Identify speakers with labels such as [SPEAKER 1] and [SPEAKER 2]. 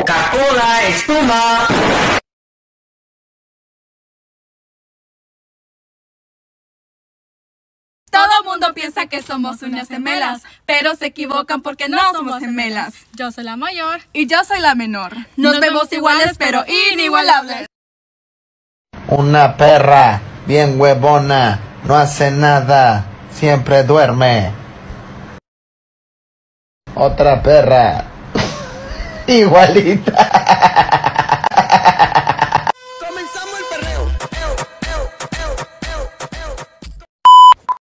[SPEAKER 1] Coca-Cola, espuma.
[SPEAKER 2] Todo mundo piensa que somos unas gemelas, pero se equivocan porque no somos gemelas.
[SPEAKER 3] Yo soy la mayor.
[SPEAKER 2] Y yo soy la menor. Nos, vemos iguales, pero inigualables.
[SPEAKER 4] Una perra bien huevona, no hace nada, siempre duerme. Otra perra igualita.